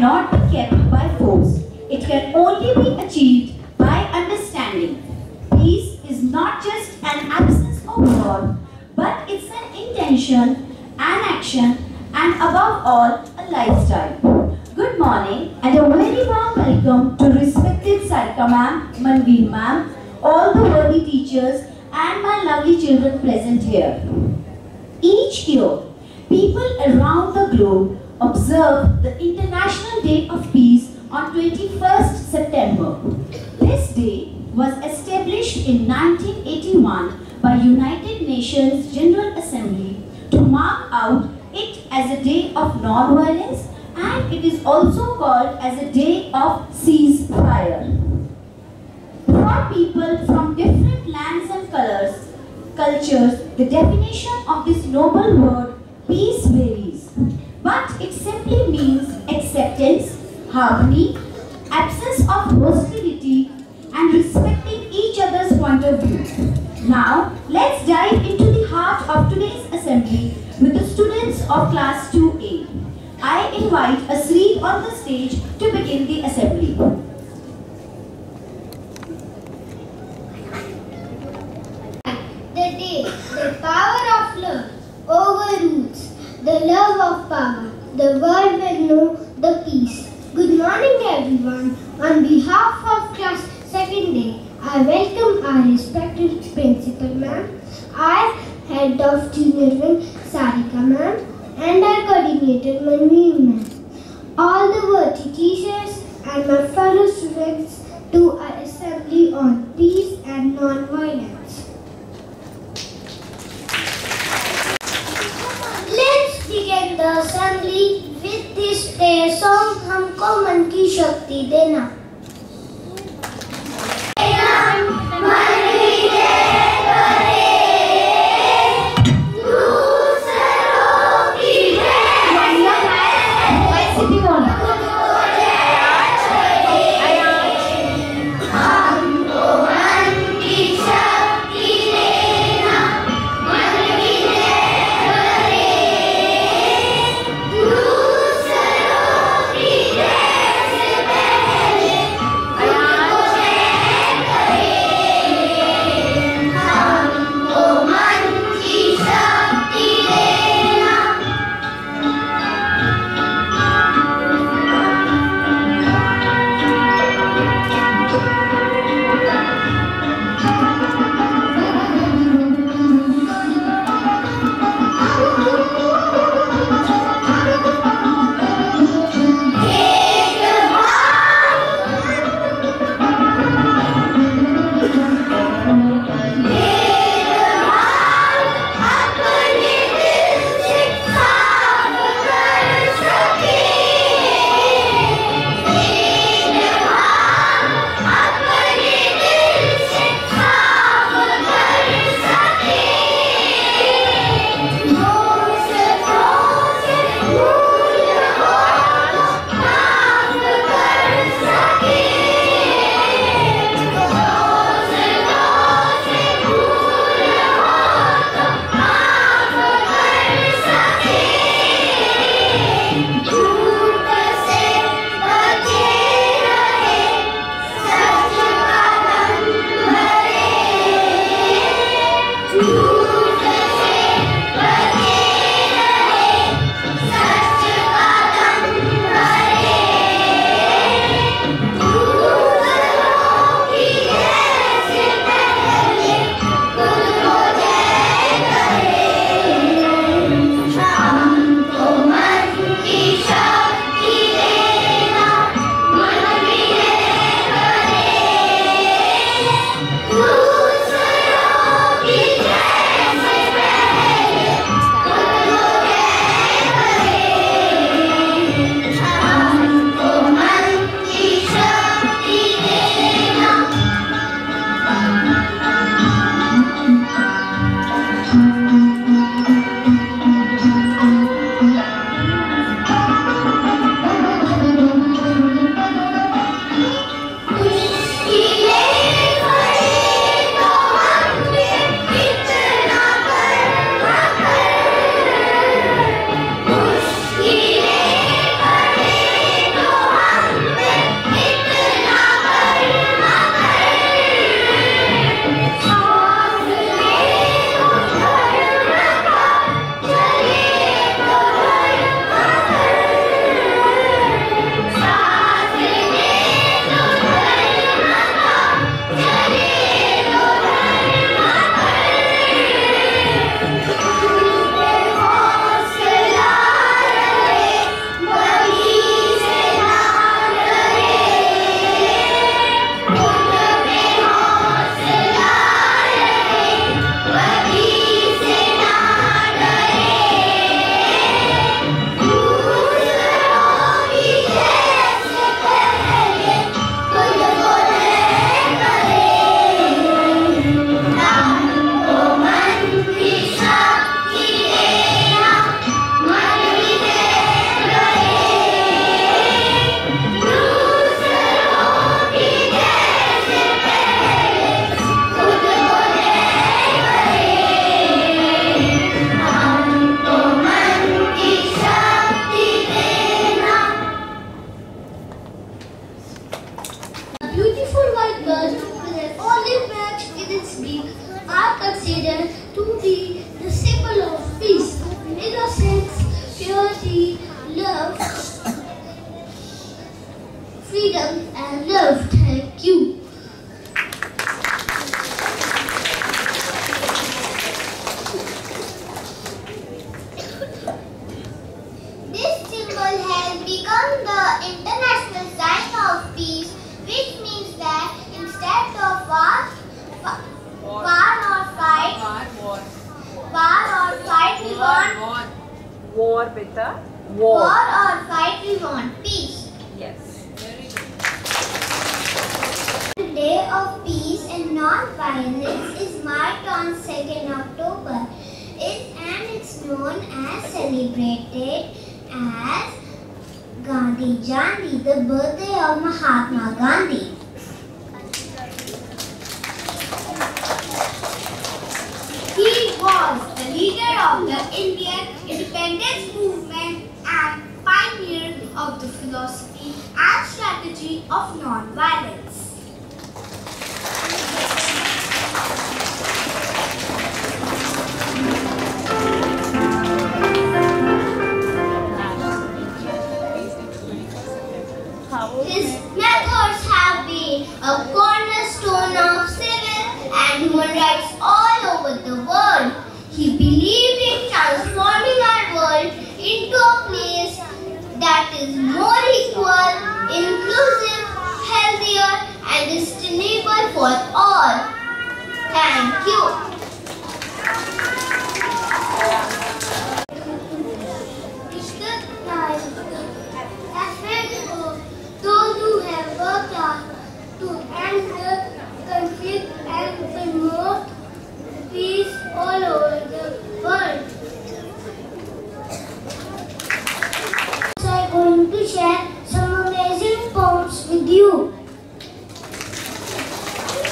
cannot be kept by force. It can only be achieved by understanding. Peace is not just an absence of war, but it's an intention, an action, and above all, a lifestyle. Good morning and a very warm welcome to respected Sarika ma'am, Manveer ma'am, all the worthy teachers and my lovely children present here. Each year, people around the globe observe the International Day of Peace on 21st September. This day was established in 1981 by United Nations General Assembly to mark out it as a day of non-violence and it is also called as a day of ceasefire. For people from different lands and colors, cultures, the definition of this noble word peace varies. But it simply means acceptance, harmony, absence of hostility and respecting each other's point of view. Now, let's dive into the heart of today's assembly with the students of class 2A. I invite Asri on the stage to begin the assembly. The day the power of love overrules the love of power. The world will know the peace. Good morning, everyone. On behalf of class second day, I welcome our respected principal ma'am, our head of junior wing assembly with this song हमको मन की शक्ति देना। Become the international sign of peace, which means that instead of war, War. war or fight, War, war. war or fight, we want War, war. War with a war war. or fight, we want peace. Yes. Very good. The Day of Peace and Non-Violence is marked on 2nd October. It, and it's known as celebrated as Gandhi Jayanti, the birthday of Mahatma Gandhi. He was the leader of the Indian independence movement and pioneer of the philosophy and strategy of non-violence. Methods have been a cornerstone of civil and human rights all over the world. He believed in transforming our world into a place that is more equal, inclusive, healthier, and sustainable for all. Thank you. It's the time aspect of those who have worked hard to end the conflict and promote peace all over the world. So I'm going to share some amazing poems with you.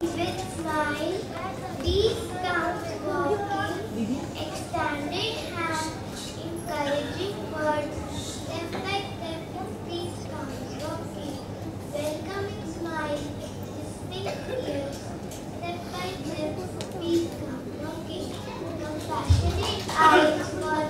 With smile, these counts walking, extended hand, encouraging words, step by step, these counts walking, welcoming smile, listening ears, step by step, these counts walking, compassionate eyes, for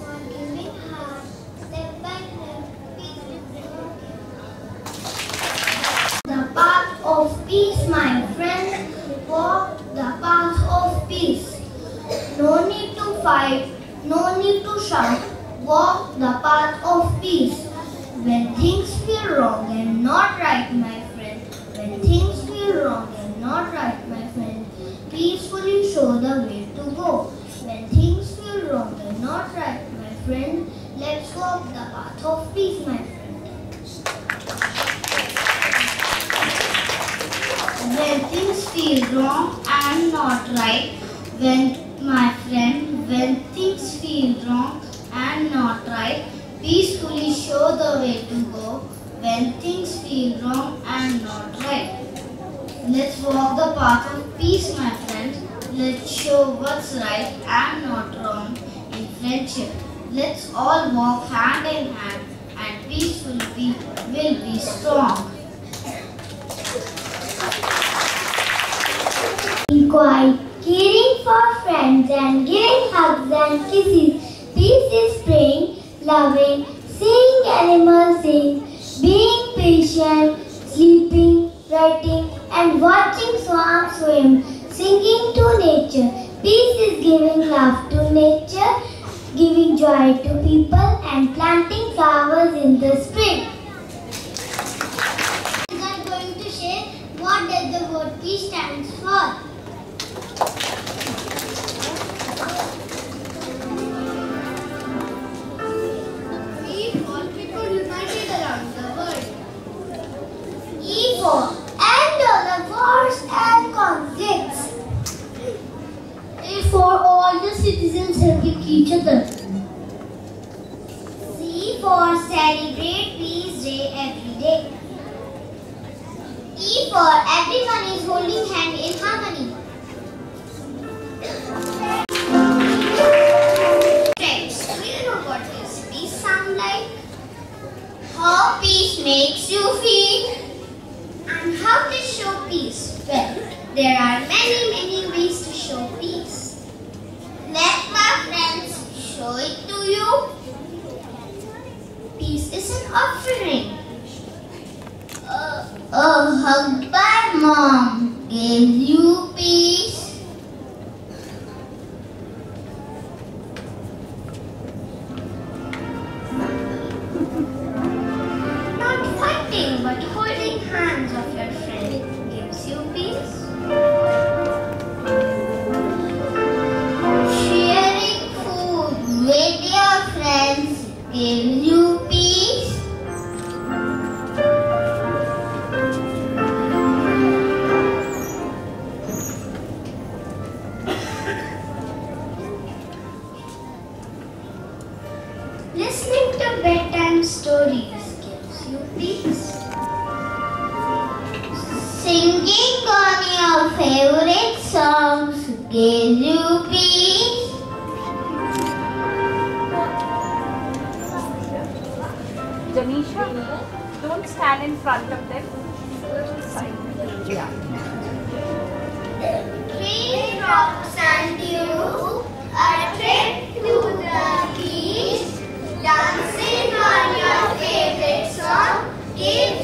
forgiving heart, step by step, these counts walking. The path of peace, my friend. Walk the path of peace. No need to fight, no need to shout. Walk the path of peace. When things feel wrong and not right, my friend. When things feel wrong and not right, my friend. Peacefully show the way to go. When things feel wrong and not right, my friend. Let's walk the path of peace, my friend. when things feel wrong and not right. When my friend when things feel wrong and not right. Peacefully show the way to go. When things feel wrong and not right. Let's walk the path of peace my friend. Let's show what's right. And not wrong in friendship let's all walk hand in hand and we will be strong Be quiet, caring for friends and giving hugs and kisses. Peace is praying, loving, seeing animals sing, being patient, sleeping, writing, and watching swans swim, singing to nature. Peace is giving love to nature, giving joy to people, and planting flowers in the spring. We are going to share what does the word peace stands for. E for people united around the world. E for end all the wars and conflicts. A for all citizens helping each other. C for celebrate Peace Day every day. E for everyone is holding hand in harmony. Friends, do you know what peace sound like? How peace makes you feel? And how to show peace? Well, there are many, many ways to show peace. My friends show it to you. Peace is an offering. Uh, a hug by mom gave you peace. Listening to bedtime stories gives you peace. Singing on your favorite songs gives you peace. Janisha, don't stand in front of them. Yeah. Three drops and you a trip. Dancing on your favorite song. Give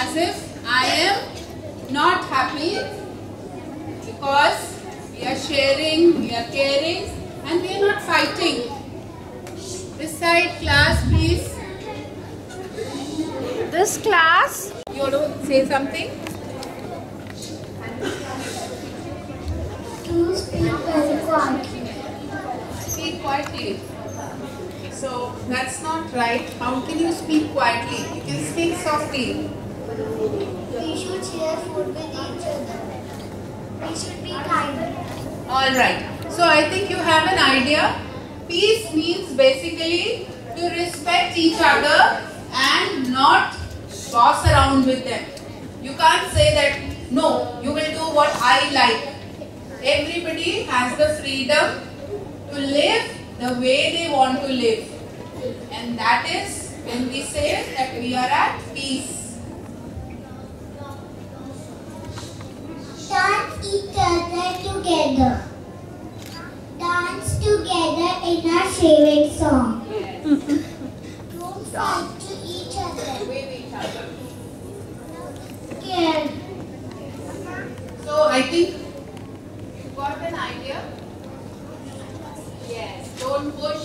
as if I am not happy because we are sharing, we are caring and we are not fighting. This side class please. This class You want to say something? To speak very quietly. Speak quietly. So that's not right. How can you speak quietly? You can speak softly. We should share food with each other. We should be kind. Alright. So I think you have an idea. Peace means basically to respect each other and not boss around with them. You can't say that no, you will do what I like. Everybody has the freedom to live the way they want to live. And that is when we say that we are at peace. Dance each other together. Dance together in our favorite song. Don't fight to each other. With each other. Care. So I think you got an idea. Yes. Don't push.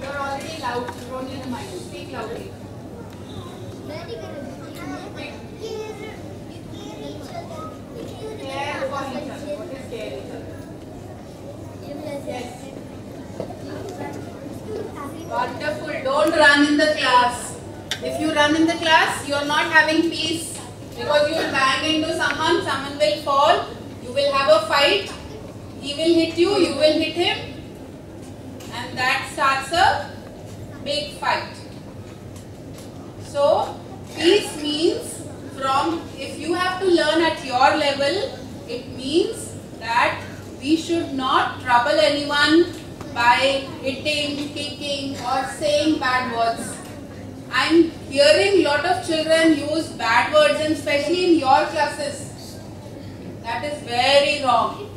You're already loud. You don't need a mic. Speak loudly. Care for each other. What is care each other? Yes. Wonderful. Don't run in the class. If you run in the class, you are not having peace because you will bang into someone, someone will fall, you will have a fight, he will hit you, you will hit him, and that starts a big fight. So, peace means from if you have to learn at your level, it means that we should not trouble anyone by hitting, kicking, or saying bad words. I'm hearing lot of children use bad words and especially in your classes. That is very wrong.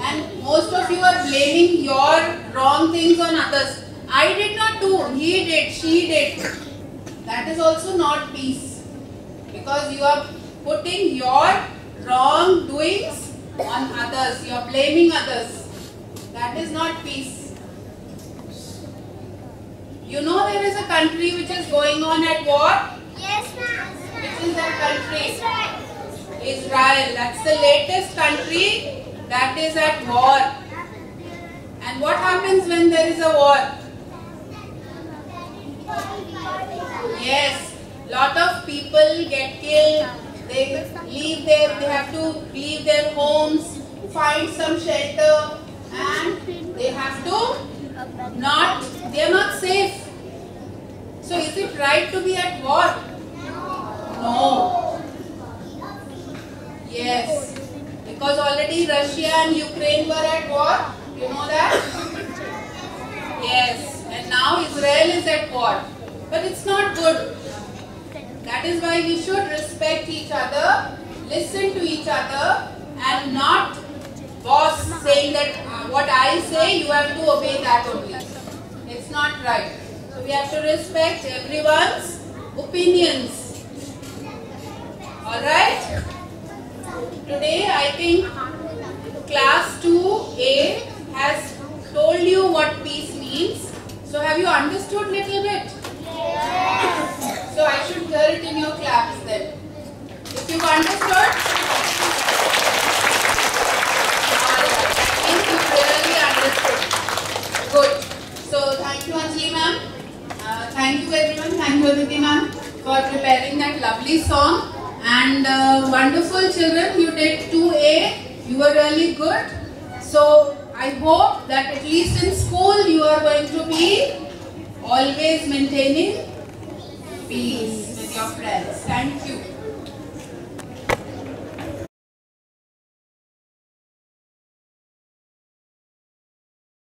And most of you are blaming your wrong things on others. I did not do, he did, she did. That is also not peace. Because you are putting your wrong doings on others. You are blaming others. That is not peace. You know there is a country which is going on at war? Yes, ma'am. Which is that country? Israel. Israel. That's the latest country that is at war. And what happens when there is a war? Yes, lot of people get killed. They leave their, they have to leave their homes, find some shelter, and they have to not, they are not safe. So is it right to be at war? No. Yes. Because already Russia and Ukraine were at war. You know that? Yes. And now Israel is at war. But it's not good. That is why we should respect each other, listen to each other, and not boss saying that uh, what I say you have to obey that only. Not right. So we have to respect everyone's opinions. Alright? Today I think class 2A has told you what peace means. So have you understood a little bit? So I should hear it in your claps then. If you've understood, alright. I think you really understood. Good. So thank you Anjali ma'am. Uh, thank you ma'am for preparing that lovely song. And uh, wonderful children, you did 2A. You were really good. So I hope that at least in school you are going to be always maintaining peace with your friends. Thank you.